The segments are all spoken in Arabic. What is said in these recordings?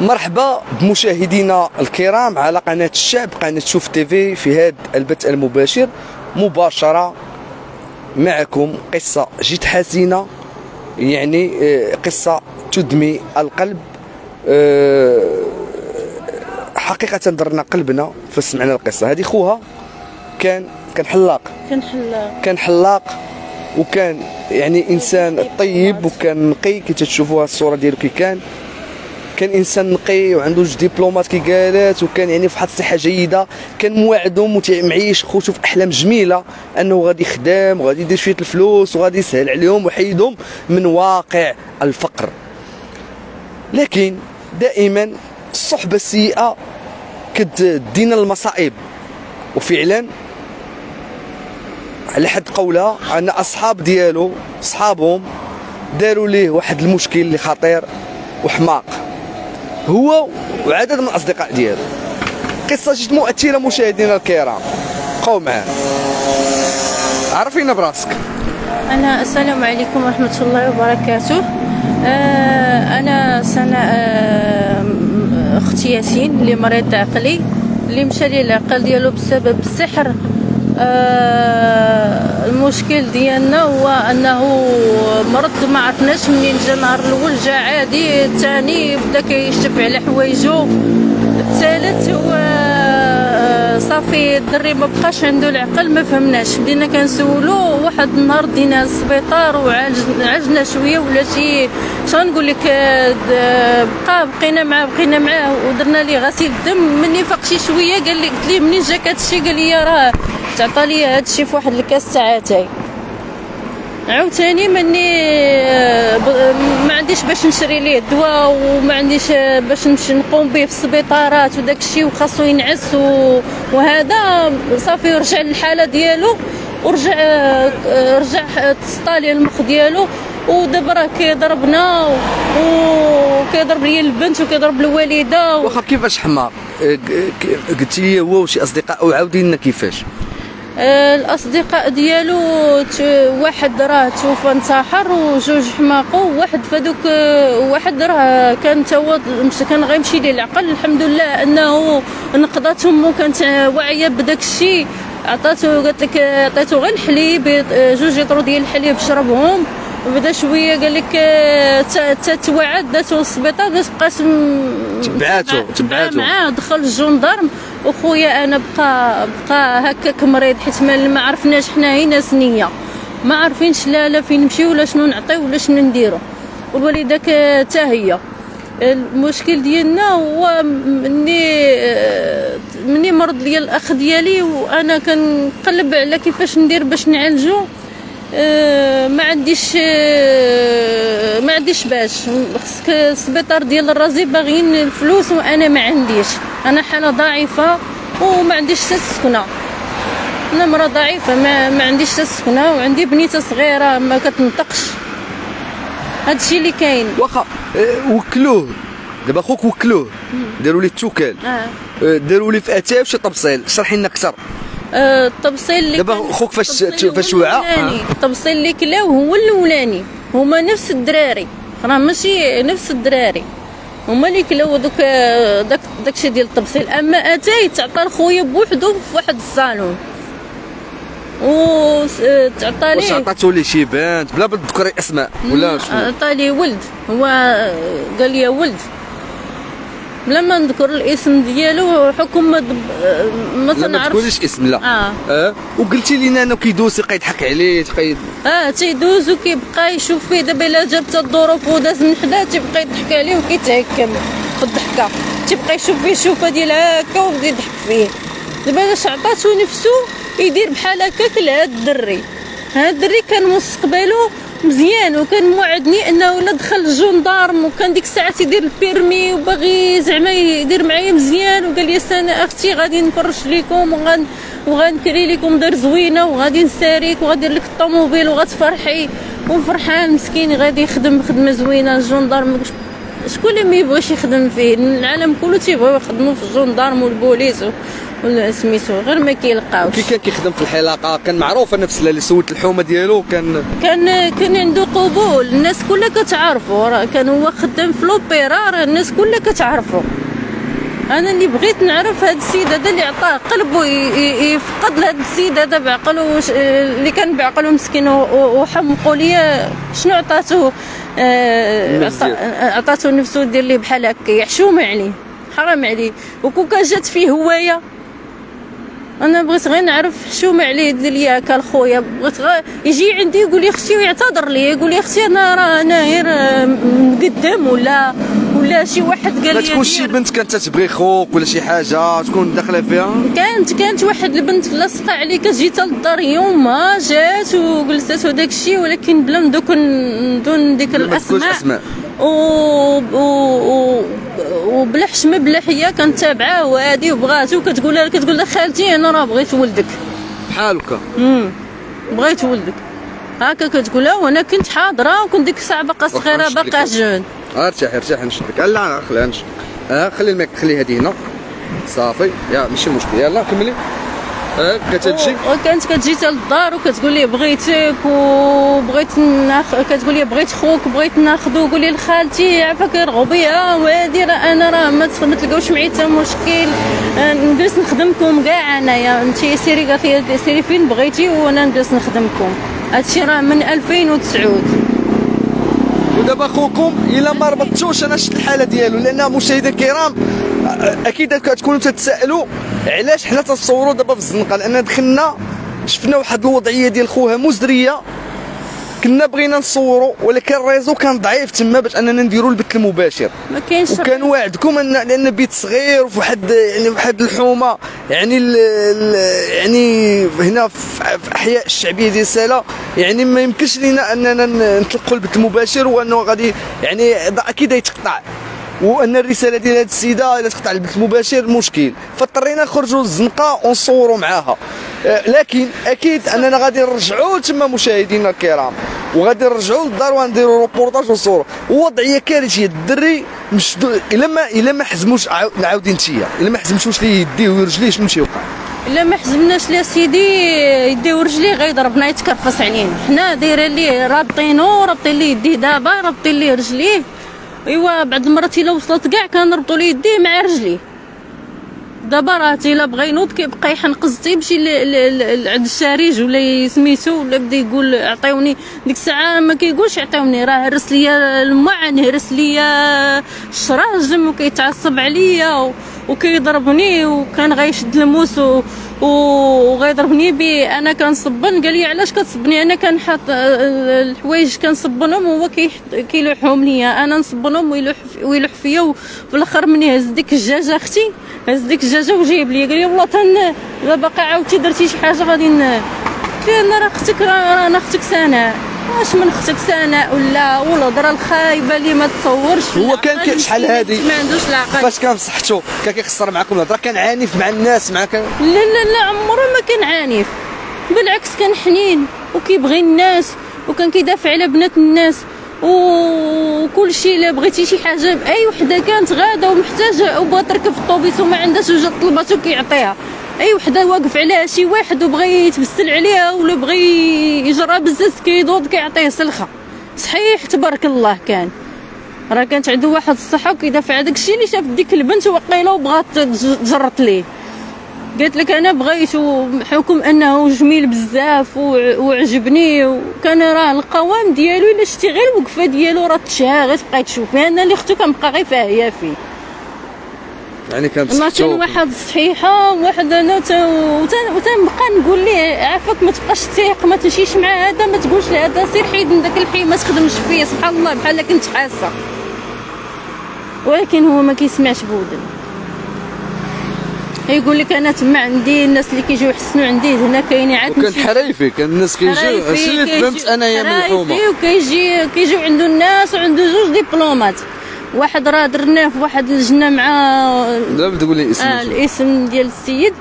مرحبا بمشاهدينا الكرام على قناة الشعب قناة شوف تيفي في هذا البث المباشر. مباشرة معكم قصة جد حزينة يعني آه، قصة تدمي القلب. آه، حقيقة درنا قلبنا فسمعنا القصة. هذه خوها كان كان حلاق. كان حلاق. كان حلاق وكان يعني إنسان طيب وكان نقي كي تشوفوها الصورة ديالو كي كان. كان إنسان نقي وعنده جوج دبلومات كي قالت وكان يعني في واحد الصحه جيدة كان موعدهم ومعيش خوتو في أحلام جميلة أنه غادي يخدم وغادي يدير شوية الفلوس وغادي يسهل عليهم ويحيدهم من واقع الفقر. لكن دائما الصحبة السيئة كتدينا المصائب. وفعلا على حد قولها ان أصحاب ديالو صحابهم داروا ليه واحد المشكل اللي خطير وحماق. هو وعدد من الأصدقاء ديالو. قصة جد مؤثرة مشاهدينا الكرام. بقاو معانا عرفينا براسك. أنا السلام عليكم ورحمة الله وبركاته. آه أنا سنة آه أختي ياسين اللي مريض عقلي اللي مشى ليه العقل ديالو بسبب السحر. المشكل ديالنا هو أنه مرض ما عرفناش منين جا النهار الأول جا عادي الثاني بدا كيشف على حوايجو. الثالث هو آه، صافي الدري ما بقاش عنده العقل ما فهمناش. بدينا كنسولو واحد النهار دينا للسبيطار وعالجنا شوية ولا شي شنو نقول لك آه، بقى بقينا معاه بقينا معاه. ودرنا ليه غسيل الدم مني فاق شي شوية قال لي قلت ليه منين جاك هادشي قال لي راه تعطى لي هادشي في واحد الكاس تاع اتاي عاوتاني ماني آه، ب- ما عنديش باش نشري ليه الدواء وما عنديش آه، باش نمشي نقوم به في السبيطارات وداك الشيء وخاصو ينعس وهذا صافي رجع للحالة ديالو ورجع آه، آه، رجع تسطالي المخ ديالو ودابا راه كيضربنا وكيضرب لي البنت وكيضرب الوالدة. واخا كيفاش آه، ك- قلتي لي هو وشي أصدقاء وعاودي لنا كيفاش آه، الأصدقاء ديالو واحد راه توفى انتحر وجوج حماقوا واحد فدوك واحد راه كان توا كان غيمشي ليه العقل. الحمد لله أنه نقضات امه كانت واعية بداك الشيء. عطاتو قالت لك عطيتو غير الحليب جوج لتر ديال الحليب شربهم. بدا شوية قال لك آه، تا- تا توعد داتو للسبيطار بقات تبعاتو- تبع- تبعاتو. معاه دخل الجندرم وخويا أنا بقى بقى هكاك مريض حيت ما عرفناش حنا هنا سنيه ما عارفينش لا لا فين نمشيو ولا شنو نعطيو ولا شنو نديرو. والوالده ك- تا هي. المشكل ديالنا هو مني آه، مني مرض ديال الأخ ديالي وأنا كنقلب على كيفاش ندير باش نعالجو. آه، ما عنديش آه، ما عنديش باش. خصك السبيطار ديال الرازي باغيين الفلوس وأنا ما عنديش. أنا حالة ضعيفة وما عنديش حتى السكنه أنا مرة ضعيفة ما, ما عنديش حتى السكنه وعندي بنيتة صغيرة ما كتنطقش. هادشي اللي كاين. واخا آه، وكلوه دابا خوك وكلوه داروا ليه التوكال آه. آه، داروا ليه في اتاي وشي طبسيل. شرحي لنا أكثر. آه، التبصيل اللي دابا خوك فاش- فاش وعى؟ آه. التبصيل اللي كلاو هو الأولاني. هما نفس الدراري. راه ماشي نفس الدراري. هما اللي كلاو دوك داك داكشي ديال التبصيل أما أتاي تعطى لخويا بوحدو في واحد الصالون. و س- تعطى واش ليه؟ عطاتو ليه شي بنت؟ بلا تذكري أسماء. ولا شنو؟ عطى لي ولد. هو قال لي ولد. بلا ما نذكر الاسم ديالو حكم ما دب- ما لا ما تنعرفش تقوليش اسم لا. آه. آه. وقلتي لينا انه كيدوز كيضحك عليه تقيد آه تيدوز وكيبقى يشوف فيه. دابا إلا جابت الظروف وداز من حدا تيبقى يضحك عليه وكيتهكم. في الضحكه تيبقى يشوف فيه الشوفه ديال هكا ويبدا يضحك فيه. دابا اش عطاتو نفسه يدير بحال هكاك لهاد الدري. هاد الدري كان مستقبله مزيان وكان موعدني إنه الا دخل ال gendarme وكان ديك الساعة تيدير ال permis وباغي زعما يدير معايا مزيان وقال لي أنا أختي غادي نفرش لكم وغن وغنكري لكم دار زوينة وغادي نساريك وغادير لك الطوموبيل وغتفرحي. وفرحان مسكين غادي يخدم خدمة زوينة ال gendarme. شكون اللي ما يبغيش يخدم فيه؟ العالم كله تيبغيو يخدموا في ال gendarme والبوليس ولا سميتو غير ما كيلقاوش. كي كان كيخدم في الحلاقة كان معروف أنا في السلا اللي سولت الحومة ديالو كان كان كان عنده قبول. الناس كلها كتعرفو راه كان هو خدام في لوبيرا راه الناس كلها كتعرفو. أنا اللي بغيت نعرف هذا السيد هذا اللي عطاه قلبه يفقد لهذا السيد هذا بعقله اللي كان بعقله مسكين وحمقوا ليا. شنو عطاتو آه، النفس عطا- عطاتو نفسه دير ليه بحال هكا يحشوم عليه حرام عليه. وكون كان جات فيه هواية. أنا بغيت غير نعرف شو ما عليه دير لي هكا الخويا. بغيت غير يجي عندي يقول لي أختي ويعتذر لي. يقول لي أختي أنا راه أنا غير مقدم ولا ولا شي واحد قال ما لي تكون شي. بنت كانت تبغي خوك ولا شي حاجة؟ تكون داخلة فيها؟ كانت كانت واحد البنت لاصقه علي كتجي حتى للدار يوما جات وجلست وداك الشيء ولكن بلا من دوك بدون ديك ما الأسماء. أسماء. و... و... و... وبلا حشمه بلا حياه كانت تابعه وهادي وبغاتو كتقول لها كتقول لها خالتي أنا راه بغيت ولدك. بحال هكا بغيت ولدك. هكا كتقول لها وأنا كنت حاضرة وكنت ديك الساعة باقا صغيرة باقا. jeune. ارتاحي ارتاحي نشدك. لا خليها نشد آه خلي الماك خلي هذه هنا. صافي. يا ماشي مشكل. يلا كملي. آه كتمشي؟ وكانت كتجي حتى للدار وكتقول لي بغيتك وبغيت ناخ كتقول لي بغيت خوك بغيت ناخذو قول لي لخالتي عافاك يرغبوا بيا وهادي راه أنا راه ما تلقاوش معايا حتى مشكل. آه، نجلس نخدمكم كاع انايا انت سيري قالت لي سيري فين بغيتي وأنا نجلس نخدمكم. هادشي راه من 2009 ودابا خوكم إلا ما ربطتوش أنا شفت الحالة ديالو لأن مشاهدينا الكرام أكيد كتكونوا تتسائلوا علاش حنا تصوروا دابا في الزنقة؟ لأن دخلنا شفنا واحد الوضعية ديال خوها مزرية. كنا بغينا نصوروا ولكن ال réseau كان ضعيف تما باش أننا نديروا البث المباشر. ما كاينش وكان واعدكم ان لأن بيت صغير وفي واحد يعني واحد الحومة. يعني ال ال يعني هنا في أحياء الشعبية ديال سالا. يعني ما يمكنش لينا أننا نطلقوا البث المباشر وأنه غادي يعني أكيد يتقطع. وأن الرسالة ديال هذه السيدة إلا تقطع البث المباشر مشكل. فاضطرينا نخرجوا للزنقة ونصوروا معاها. آه، لكن أكيد أننا غادي نرجعوا تما مشاهدينا الكرام. وغادي نرجعوا للدار ونديروا روبورتاج ونصوروا. وضعيه كارثية. الدري مشدو إلا ما إلا ما حزموش عاو- نعاود نتيا إلا ما حزمتوش ليه يديه ورجليه شنو تيوقع؟ إلا ما حزمناش ليه سيدي يديه ورجليه غيضربنا يتكرفس علينا. حنا دايرين ليه رابطينو رابطين ليه يديه دابا رابطين ليه رجليه. ايوا بعض المرات إلا وصلت كاع كنربطوا ليه يديه مع رجليه دابا راه إلا بغى ينوض كيبقى يحنقز تيمشي عند الشارج ولا سميتو ولا بدا يقول عطيوني ديك الساعة ما كيقولش عطيوني راه هرس ليا المعن هرس ليا الشراجم وكيتعصب عليا وكيضربني وكان غيشد الموس و- وغيضربني بي أنا كنصبن. قال لي علاش كتصبني؟ أنا كنحط الحوايج كنصبنهم وهو كيلوحهم ليا. أنا نصبنهم ويلوح ويلوح فيا وفي الأخر مني هز ديك الدجاجه أختي هز ديك الدجاجه وجايب لي قال لي والله تن باقا عاودتي درتي شي حاجة غادي ن قلت له أنا راه أختك راه أنا أختك سناء واش من أختك سناء ولا والهضره الخايبة اللي ما تصورش هو كان شحال هادي؟ ما عندوش العقل. فاش كان في صحته كان كيخسر معكم الهضرة؟ كان عنيف مع الناس مع كان لا لا لا عمره ما كان عنيف. بالعكس كان حنين وكيبغي الناس وكان كيدافع على بنات الناس وكل شيء إلا بغيتي شي حاجة اي وحدة كانت غاده ومحتاجة وبغات تركب في الطوبيس وما عندهاش وجات طلباتو كيعطيها أي وحدة واقف عليها شي واحد وبغى يتبسل عليها ولا بغى يجرى بزاف كيدوض كيعطيه سلخة. صحيح تبارك الله كان. راه كانت عنده واحد الصحة وكيدافع على داكشي اللي شاف ديك البنت وقيلة وبغات تج- تجرط ليه. قالت لك أنا بغيتو بحكم أنه جميل بزاف وع- وعجبني وكان راه القوام ديالو إلا شتي غير الوقفة ديالو راه تشها غتبقاي تشوفي أنا اللي اختو كنبقى غير فاهيه فيه يعني كان ما كان بصحته واحد صحيحة وواحد أنا وتنبقى نقول ليه عافاك ما تبقاش تيق ما تمشيش مع هذا ما تقولش لهذا سير حيد من داك الحي ما تخدمش فيه سبحان الله بحال كنت حاسة. ولكن هو ما كيسمعش بودن. يقول لك أنا تما عندي الناس اللي كيجيو يحسنوا عندي هنا كاينين عاد وكان نمشي. حريفي كان الناس كيجيو هادشي اللي فهمت؟ انايا من الحومه وكيجي كيجيو عنده الناس وعنده جوج دبلومات واحد راه درناه في واحد اللجنه مع دابا تقول لي اسمه آه الاسم ديال السيد.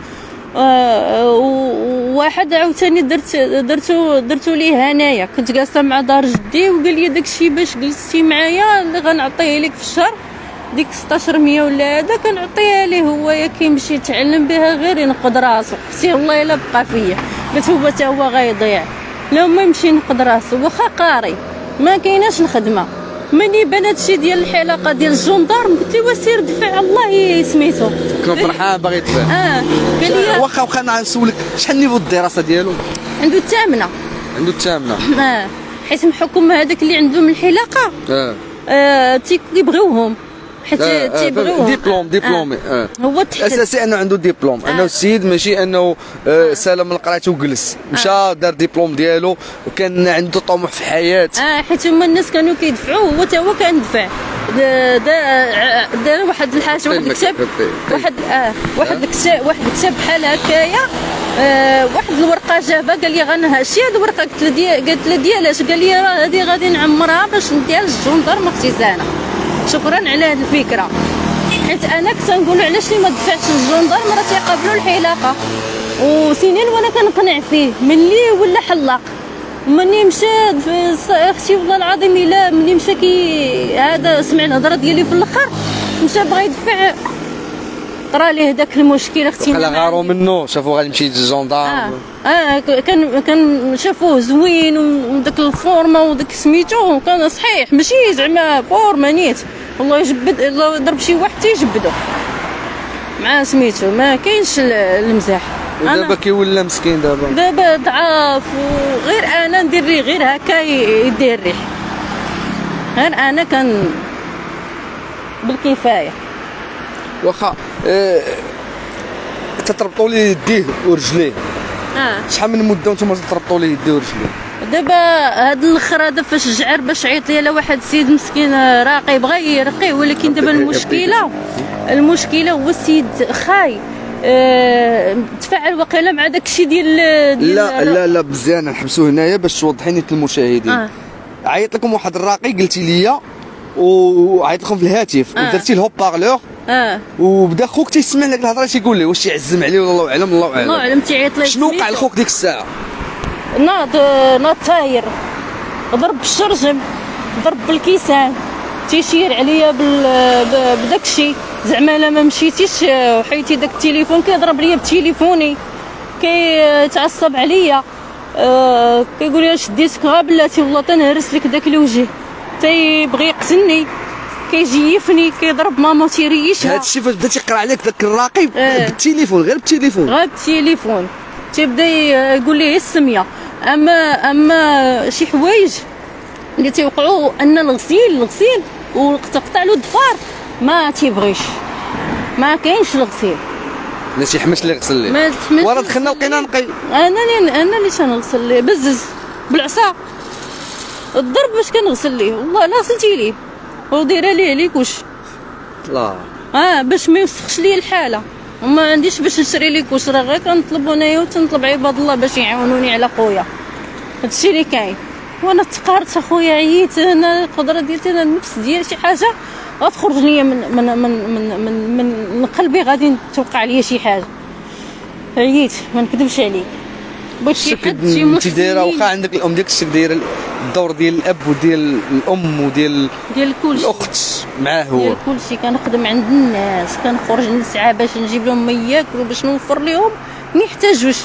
آه وواحد عاوتاني درت درتو درتو ليه هنايا. كنت جالسة مع دار جدي وقال لي داكشي باش جلستي معايا اللي غنعطيه لك في الشهر. ديك 1600 ولا هذا كنعطيها ليه هو يا كيمشي يتعلم بها غير ينقد راسو. حسي والله إلا بقى فيا. قلت هو تا هو غيضيع. لو ما يمشي ينقد راسو. واخا قاري. ما كايناش الخدمة. ملي بان هادشي ديال الحلقة ديال الجندارم قلت له سير دفع؟ الله سميتو كون فرحان باغي يدفع. آه قال لي واخا واخا نسولك شحال niveau الدراسة ديالو؟ عنده الثامنة. عنده الثامنة. آه حيت بحكم هذاك اللي عندهم الحلاقه آه. آه تيبغيوهم حيت آه، آه، ديبلوم ديبلومي آه. هو تحت الاساسي أنه عنده ديبلوم. أنه السيد ماشي أنه آه، سالم من قرايته وجلس. مشى دار ديبلوم ديالو وكان عنده طموح في الحياة آه حيت هما الناس كانوا كيدفعوا هو تا هو كان دفع دا دا دار واحد الحاجة واحد الكتاب واحد آه واحد الكتاب واحد الكتاب بحال هكايا. آه واحد الورقة جابها قال لي غنهشي هاد الورقة قلت له قالت له ديالاش؟ قال لي راه هادي غادي نعمرها باش نديها للجندرم اختزانه شكرا على هاد الفكرة. حيت أنا كنت نقول علاش لي ما دفعتش للجندرم راه تيقابلوا الحلاقة. وسنين وأنا كنقنع فيه ملي ولا حلاق. مني مشى أختي والله العظيم إلا ملي مشى كي هذا سمع الهضرة ديالي في الأخر مشى بغى يدفع. طرا ليه داك المشكل أختي بحال غاروا. منه شافوا غادي يمشي للجندارم آه. ك- كان كان شافوه زوين وداك الفورمة وداك سميتو كان صحيح ماشي زعما فورمة نيت. والله يجبد الله ضرب شي واحد تيجبدو. مع سميتو ما كاينش ال- المزاح. ودابا كيولى مسكين دابا. دابا ضعاف وغير أنا ندير ليه غير هكا يدير الريح. غير أنا كان بالكفاية. واخا آه، تتربطوا ليه يديه ورجليه. آه. شحال من مدة وأنتم تتربطوا ليه يديه ورجليه؟ دابا هاد الآخر هذا فاش جعر باش عيط لي على واحد السيد مسكين راقي بغى يرقيه ولكن دابا المشكلة المشكلة هو السيد خاي. آه، تفاعل وقيلا مع داك الشيء ديال ديال لا لا لا مزيان نحبسوا هنايا باش توضحي لي للمشاهدين آه. عيط لكم واحد الراقي قلتي لي وعيط لكم في الهاتف آه. ودرتي ال haut-parleur. آه. وبدا خوك تيسمع لك الهضرة تيقول ليه واش يعزم عليه ولا الله أعلم الله الله اعلم أعلم تيعيط لي شنو وقع لخوك ديك الساعة؟ ناض ناض طاير. ضرب بالشرجم ضرب بالكيسان. تيشير عليا بال ب- بداك الشيء. زعما أنا ما مشيتيش وحيتي داك التليفون كيضرب ليا بتليفوني. كيتعصب عليا. آه كيقول لي اش ديتك غا بلاتي والله تنهرس لك داك الوجه. تيبغي يقتلني. كيجيفني كيضرب ماما تيريشها. هذا الشيء فاش بدا تيقرا عليك ذاك الراقي آه. بالتليفون غير بالتليفون. غير بالتليفون. تيبدا يقول لي السميه أما أما شي حوايج اللي تيوقعوا أن الغسيل الغسيل وتقطع له الضفار ما تيبغيش. ما كاينش الغسيل. لا شي حماش اللي غسل ليه ما تحملش ورا دخلنا لقينا نقي أنا اللي أنا اللي تنغسل ليه بزز. بالعصا. الضرب باش كنغسل ليه؟ والله لا غسلتي ليه ودايره ليه ليكوش. لا. آه باش ما يوسخش لي الحالة. وما عنديش باش نشري لي كوش راه غير كنطلب انايا وتنطلب عباد الله باش يعاونوني على خويا. هادشي اللي كاين. وأنا تقارت اخويا عييت أنا القدرة ديالتي أنا النفس ديال شي حاجة غتخرج ليا من من من من من, من, قلبي غادي توقع ليا شي حاجة. عييت ما نكذبش عليك. الشك انت دايرة واخا عندك الأم ديالك الشك دايره الدور ديال الأب وديال الأم وديال ديال كلشي. الأخت معاه هو. ديال كلشي. كنخدم عند الناس كنخرج نسعى باش نجيب لهم ما ياكلوا باش نوفر لهم. ما يحتاجوش.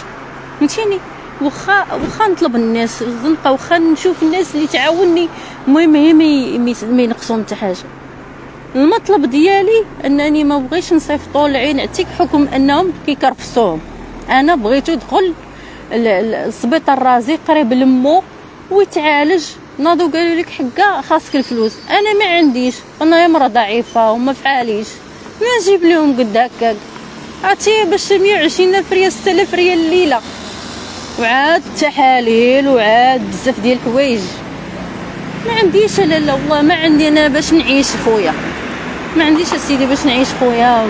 فهمتيني؟ واخا واخا نطلب الناس الزنقة واخا نشوف الناس اللي تعاوني. المهم هي ما ي- ما ي- ما ينقصوا حتى حاجة. المطلب ديالي أنني ما بغيتش نصيفطوا العين عتيك حكم أنهم كيكرفصوهم أنا بغيتو ال- السبيطار الرازي قريب لمو ويتعالج. ناضوا قالوا لك حقا خاصك الفلوس. أنا ما عنديش. أنا مرة ضعيفة وما فعاليش. ما نجيب لهم قد هكاك عرفتي باش 120 ألف ريال 6000 ريال الليلة وعاد التحاليل وعاد بزاف ديال الحوايج. ما عنديش لا لا والله ما عندي أنا باش نعيش خويا. ما عنديش اسيدي باش نعيش خويا.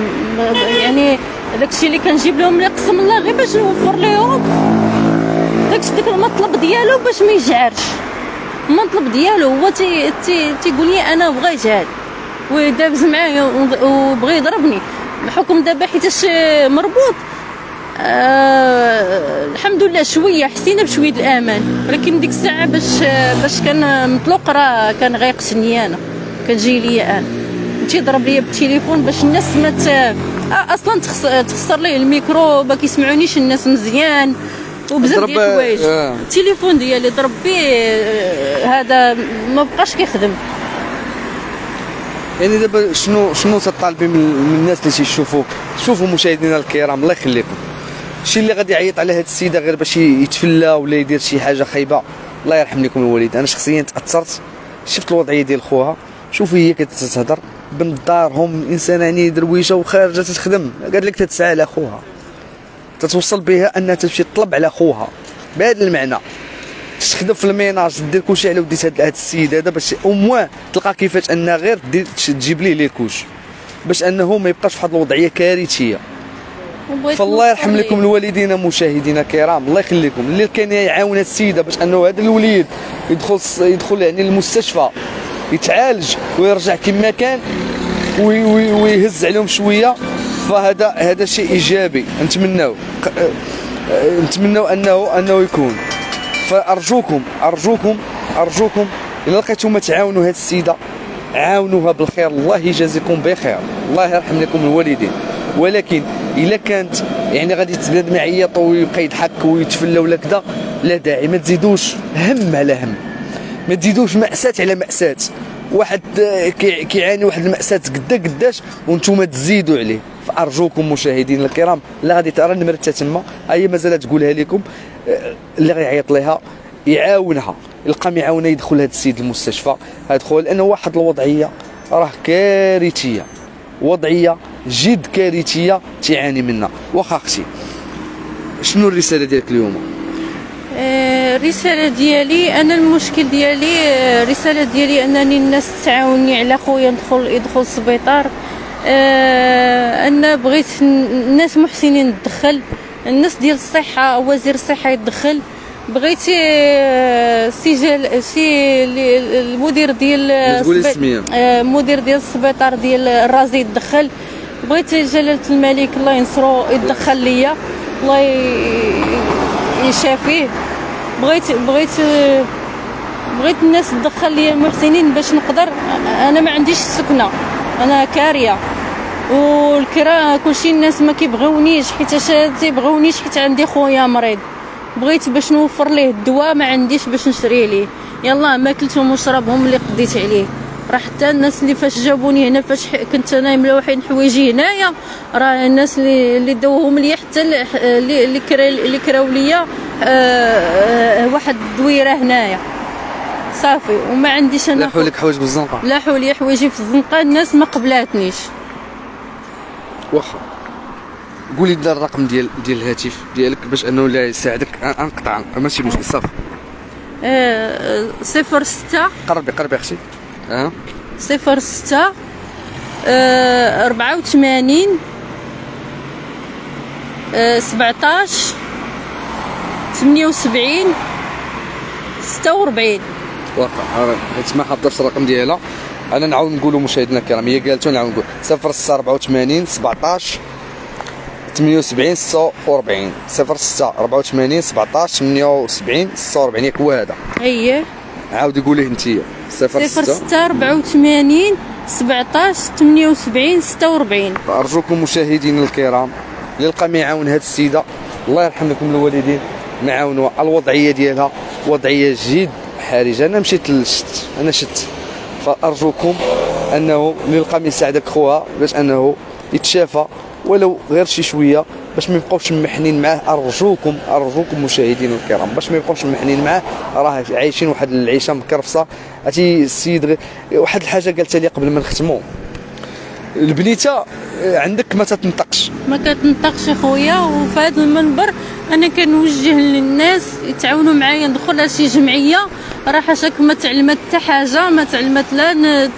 يعني داكشي اللي كنجيب لهم اللي قسم الله غير باش نوفر لهم. داكشي داك المطلب ديالو باش ما يجعرش. المطلب ديالو هو تي تي تيقول لي أنا بغيت هاد ودابز معايا وبغى يضربني. بحكم دابا حيتاش مربوط آه الحمد لله شوية حسينا بشوية الأمان. ولكن ديك الساعة باش باش كان مطلوق راه كان غيقتلني أنا. كان جاي ليا أنا. تيضرب ليا بالتليفون باش الناس ما أصلا تخس... تخسر ليه الميكرو ما كيسمعونيش الناس مزيان وبزاف ديال الحوايج. آه. التليفون ديالي ضرب بيه آه، هذا ما بقاش كيخدم. يعني دابا شنو شنو تطالبي من, الناس اللي تيشوفوك شوفوا مشاهدينا الكرام الله يخليكم. شي اللي غادي يعيط على هاد السيدة غير باش يتفلى ولا يدير شي حاجة خايبة الله يرحم لكم الوالد أنا شخصيا تأثرت. شفت الوضعية ديال خوها شوفي هي كتهضر بنت دارهم يعني درويشة وخارجة تخدم. قال لك تتسعى على خوها تتوصل بها أنها تمشي تطلب على خوها بهذا المعنى. تخدم في ال ménage دير كلشي على وديت هاد السيد هذا باش امواه تلقى كيفاش أنها غير تجيب ليه les couches. باش أنه ما يبقاش في واحد الوضعية كارثية. فالله يرحم لكم. الوالدين مشاهدينا الكرام. الله يخليكم. اللي كان يعاون السيدة باش أنه هذا الوليد يدخل يدخل يعني المستشفى. يتعالج ويرجع كما كان وي- وي- ويهز عليهم شوية. فهذا هذا شيء إيجابي. نتمناو. ق- آه، نتمناو انه أنه يكون. فارجوكم ارجوكم أرجوكم إلا لقيتم تعاونوا هاد السيدة عاونوها بالخير. الله يجازيكم بخير. الله يرحم لكم الوالدين. ولكن إلا كانت يعني غادي بنادم يعيط ويبقى يضحك ويتفلى ولا كذا لا داعي. ما تزيدوش. هم على هم. ما تزيدوش مأساة على مأساة. واحد آه، كي- كيعاني واحد المأساة قدا قداش وأنتم تزيدوا عليه. فأرجوكم مشاهدينا الكرام لا غادي ترى نمرتها تما. هي مازال تقولها لكم آه، اللي غيعيط لها يعاونها. يلقى ما يعاونها يدخل هذا السيد المستشفى. هدخل لأنه واحد الوضعية راه كارثية. وضعية جد كارثية تعاني منها. واخا أختي شنو الرسالة ديالك اليوم؟ آه، الرسالة ديالي أنا المشكل ديالي آه، الرسالة ديالي أنني الناس تعاوني على خويا ندخل يدخل السبيطار. آه، أنا بغيت الناس محسنين تدخل الناس ديال الصحة وزير الصحة يتدخل بغيت آه، سي جل سي ال- المدير ديال. آه، مدير ديال السبيطار ديال الرازي يتدخل بغيت جلالة الملك الله ينصرو يتدخل ليا. الله يشافيه. بغيت بغيت بغيت الناس تدخل لي المحسنين باش نقدر. أنا ما عنديش السكنة. أنا كارية. والكرا كلشي الناس ما كيبغيونيش حيت تيبغيونيش حيت عندي خويا مريض. بغيت باش نوفر ليه الدواء ما عنديش باش نشري ليه. يلا ماكلتهم وشربهم اللي قضيت عليه. راه حتى الناس اللي فاش جابوني هنا فاش كنت أنا ملوحين حوايجي هنايا راه الناس اللي اللي داوهم ليا حتى اللي اللي اللي كرا اللي كراو ليا آه، آه، واحد الدويره هنايا. صافي وما عنديش أنا لاحوا لك حوايج بالزنقة. لاحوا لي حوايجي في الزنقة الناس ما قبلاتنيش. واخا قولي لنا الرقم ديال ديال الهاتف ديالك باش أنه لا يساعدك. انقطع ماشي مشكل صافي. آه، صفر ستة. قربي قربي أختي. آه صفر ستة آه، أربعة وثمانين آه، سبعتاش ثمانية وسبعين ستة وربعين واقع حيت ما حضرش الرقم ديالها. أنا نعاود نقولوا مشاهدينا الكرام هي قالت نعاود نقول 0 6 84 17 78 46 0 6 84 17 78 46 ياك هو هذا. أيه عاودي قوليه 0 صفر 6 ستة أربعة وثمانين سبعتاش ثمانية وسبعين ستة وربعين فارجوكم مشاهدينا الكرام اللي لقى ما يعاون هذه السيدة. الله يرحم لكم الوالدين. ما يعاونوها الوضعية ديالها وضعية جد حرجة. أنا مشيت لشت أنا شت. فأرجوكم أنه اللي لقى ما يساعدك خوها باش أنه يتشافى ولو غير شي شوية باش ما يبقاوش محنين معاه. أرجوكم أرجوكم مشاهدينا الكرام باش ما يبقاوش محنين معاه. راه عايشين واحد العيشة مكرفصة. عرفتي السيد واحد الحاجة قالتها لي قبل ما نختموا البنيتة عندك ما تتنطقش. ما كتنطقش خويا وفي هذا المنبر أنا كنوجه للناس يتعاونوا معايا ندخل شي جمعية راه حاشاك ما تعلمت حتى حاجة ما تعلمت لا نت...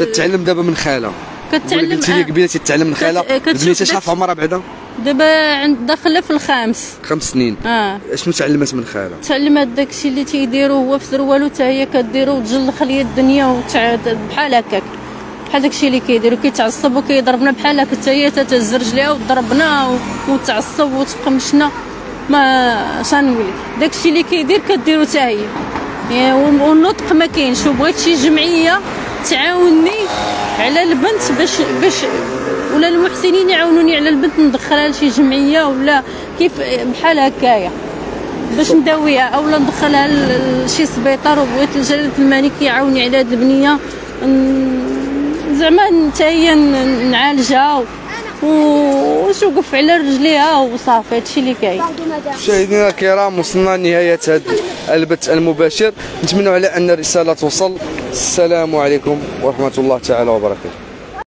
تتعلم دابا من خالة. كتعلم قلتي لي آه. قبيلة تتعلم من خالة؟ البنيتة شحال في عمرها بعدا؟ دابا عند داخله في الخامس. خمس سنين. آه. شنو تعلمت من خاله؟ تعلمت داكشي اللي تيديرو هو في سروالو حتى هي كديرو وتجلخ ليا الدنيا وتع... بحال هكاك. بحال داكشي اللي كيدير وكيتعصب وكيضربنا بحال هكا حتى هي تتهز رجليها وضربنا. وتعصب وتقمشنا. ما شنقول لك؟ داكشي اللي كيدير كديرو حتى هي. يعني والنطق ما كاينش. وبغيت شي جمعية تعاونني على البنت باش باش ولا المحسنين يعاونوني على البنت ندخلها لشي جمعية ولا كيف بحال هكايا. باش نداويها اولا ندخلها لشي سبيطار وبغيت جلاله الملك يعاوني على هاد البنية. زعما حتى هي نعالجها وتوقف على رجليها وصافي هادشي اللي كاين. مشاهدينا الكرام وصلنا لنهاية هذا البث المباشر. نتمنى على أن الرسالة توصل. السلام عليكم ورحمة الله تعالى وبركاته.